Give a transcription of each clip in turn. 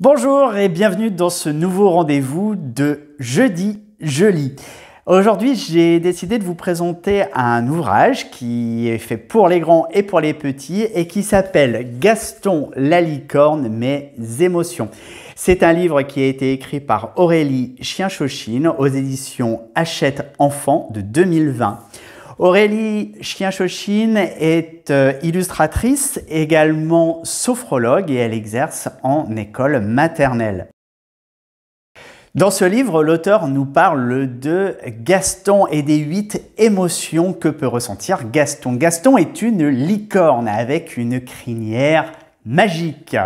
Bonjour et bienvenue dans ce nouveau rendez-vous de Jeudi Je lis. Aujourd'hui, j'ai décidé de vous présenter un ouvrage qui est fait pour les grands et pour les petits et qui s'appelle Gaston la licorne, mes émotions. C'est un livre qui a été écrit par Aurélie Chien-Chochine aux éditions Hachette Enfant de 2020. Aurélie Chien-Chochine est euh, illustratrice, également sophrologue et elle exerce en école maternelle. Dans ce livre, l'auteur nous parle de Gaston et des huit émotions que peut ressentir Gaston. Gaston est une licorne avec une crinière magique.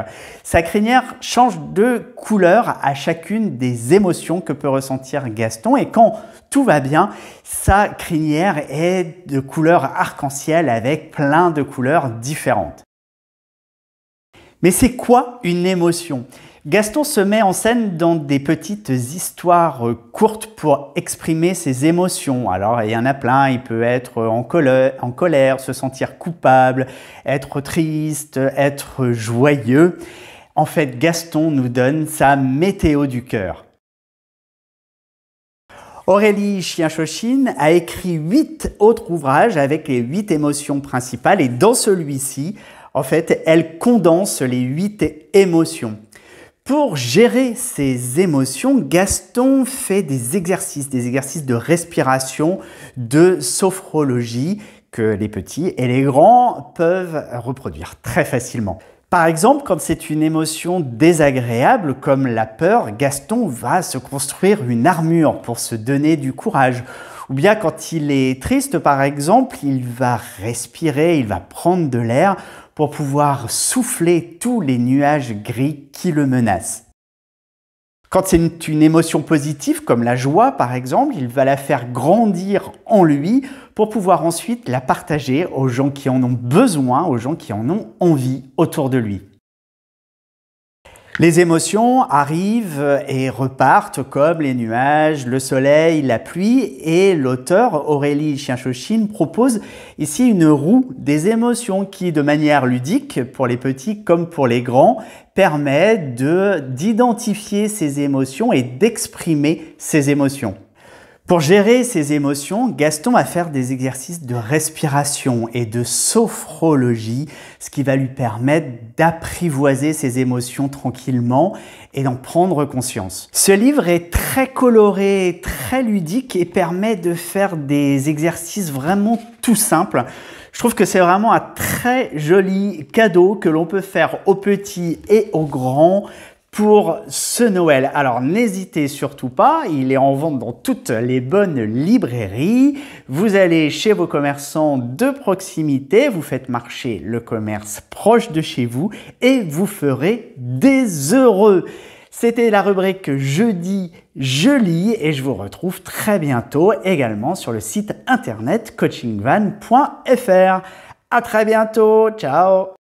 Sa crinière change de couleur à chacune des émotions que peut ressentir Gaston et quand tout va bien, sa crinière est de couleur arc-en-ciel avec plein de couleurs différentes. Mais c'est quoi une émotion? Gaston se met en scène dans des petites histoires courtes pour exprimer ses émotions. Alors il y en a plein, il peut être en colère, en colère, se sentir coupable, être triste, être joyeux. En fait, Gaston nous donne sa météo du cœur. Aurélie Chien-Chochine a écrit huit autres ouvrages avec les huit émotions principales et dans celui-ci, en fait, elle condense les huit émotions. Pour gérer ces émotions, Gaston fait des exercices, des exercices de respiration, de sophrologie que les petits et les grands peuvent reproduire très facilement. Par exemple, quand c'est une émotion désagréable comme la peur, Gaston va se construire une armure pour se donner du courage. Ou bien quand il est triste, par exemple, il va respirer, il va prendre de l'air pour pouvoir souffler tous les nuages gris qui le menacent. Quand c'est une émotion positive, comme la joie par exemple, il va la faire grandir en lui pour pouvoir ensuite la partager aux gens qui en ont besoin, aux gens qui en ont envie autour de lui. Les émotions arrivent et repartent comme les nuages, le soleil, la pluie et l'auteur Aurélie Chienchochine propose ici une roue des émotions qui, de manière ludique pour les petits comme pour les grands, permet d'identifier ces émotions et d'exprimer ces émotions. Pour gérer ses émotions, Gaston va faire des exercices de respiration et de sophrologie, ce qui va lui permettre d'apprivoiser ses émotions tranquillement et d'en prendre conscience. Ce livre est très coloré, très ludique et permet de faire des exercices vraiment tout simples. Je trouve que c'est vraiment un très joli cadeau que l'on peut faire aux petits et aux grands pour ce Noël. Alors n'hésitez surtout pas, il est en vente dans toutes les bonnes librairies. Vous allez chez vos commerçants de proximité, vous faites marcher le commerce proche de chez vous et vous ferez des heureux. C'était la rubrique Jeudi Je lis et je vous retrouve très bientôt également sur le site internet coachingvan.fr. À très bientôt, ciao